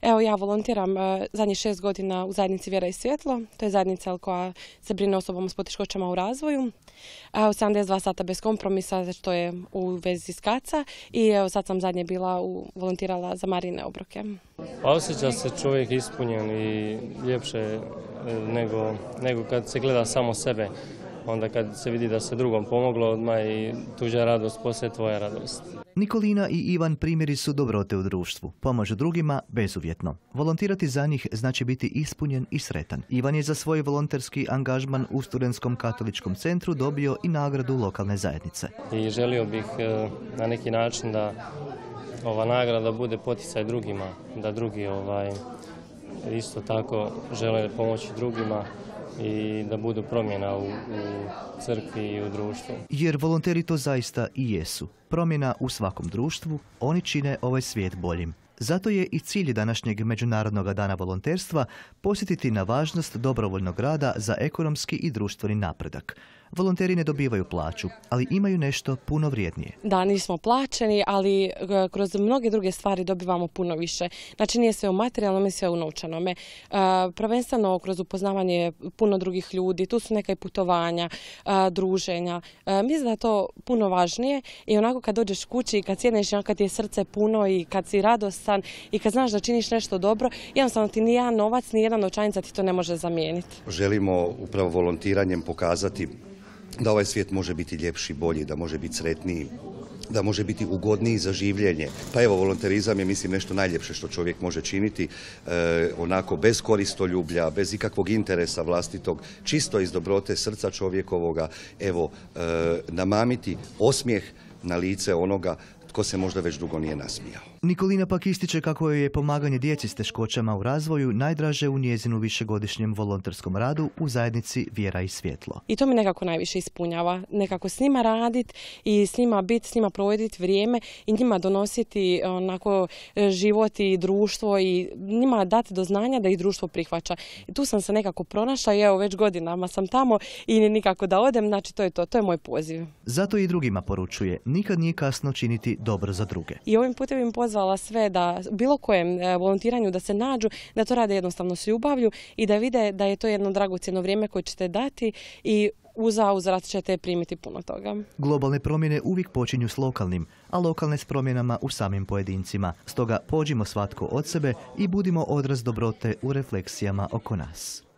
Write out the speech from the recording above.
Evo ja volontiram e, zadnjih šest godina u zajednici Vjera i svjetlo. To je zajednica koja se brine osobama s poteškoćama u razvoju. Evo 72 sata bez kompromisa, znači to je u vezi s kaca. I evo sad sam zadnje bila u, volontirala za Marine obroke. Osjeća se čovjek ispunjen i ljepše e, nego, nego kad se gleda samo sebe. Onda kad se vidi da se drugom pomoglo, odmah i tuđa radost poslije tvoja radost. Nikolina i Ivan primjeri su dobrote u društvu. Pomažu drugima bezuvjetno. Volontirati za njih znači biti ispunjen i sretan. Ivan je za svoj volonterski angažman u Studentskom katoličkom centru dobio i nagradu lokalne zajednice. I želio bih e, na neki način da ova nagrada bude poticaj drugima, da drugi ovaj, isto tako žele pomoći drugima i da budu promjena u, u crkvi i u društvu. Jer volonteri to zaista i jesu. Promjena u svakom društvu, oni čine ovaj svijet boljim. Zato je i cilj današnjeg Međunarodnog dana volonterstva posjetiti na važnost dobrovoljnog rada za ekonomski i društveni napredak. Volonteri ne dobivaju plaću, ali imaju nešto puno vrijednije. Da, nismo plaćeni, ali e, kroz mnoge druge stvari dobivamo puno više. Znači nije sve u materijalnom, sve u novčanome. E, prvenstveno kroz upoznavanje puno drugih ljudi, tu su neka i putovanja, e, druženja. Mislim da je to puno važnije i onako kad dođeš kući i kad sjedneš kad ti je srce puno i kad si radostan i kad znaš da činiš nešto dobro, jednostavno ti ni jedan novac, ni jedna novčanica ti to ne može zamijeniti. Želimo upravo volontiranjem pokazati da ovaj svijet može biti ljepši, bolji, da može biti sretniji, da može biti ugodniji za življenje. Pa evo, volonterizam je mislim nešto najljepše što čovjek može činiti, e, onako bez koristoljublja, bez ikakvog interesa vlastitog, čisto iz dobrote srca čovjekovoga, evo, e, namamiti osmijeh na lice onoga tko se možda već dugo nije nasmijao. Nikolina pak ističe kako je pomaganje djeci s teškoćama u razvoju najdraže u njezinu višegodišnjem volonterskom radu u zajednici Vjera i svjetlo. I to mi nekako najviše ispunjava. Nekako s njima raditi i s njima biti, s njima provoditi vrijeme i njima donositi onako život i društvo i njima dati do znanja da ih društvo prihvaća. I tu sam se nekako pronašla i evo već godinama sam tamo i nikako da odem, znači to je to, to je moj poziv. Zato i drugima poručuje, nikad nije kasno činiti dobro za druge. I ovim putem pozvala sve da bilo kojem e, volontiranju da se nađu, da to rade jednostavno s ljubavlju i da vide da je to jedno dragocjeno vrijeme koje ćete dati i uza uzrat ćete primiti puno toga. Globalne promjene uvijek počinju s lokalnim, a lokalne s promjenama u samim pojedincima. Stoga pođimo svatko od sebe i budimo odraz dobrote u refleksijama oko nas.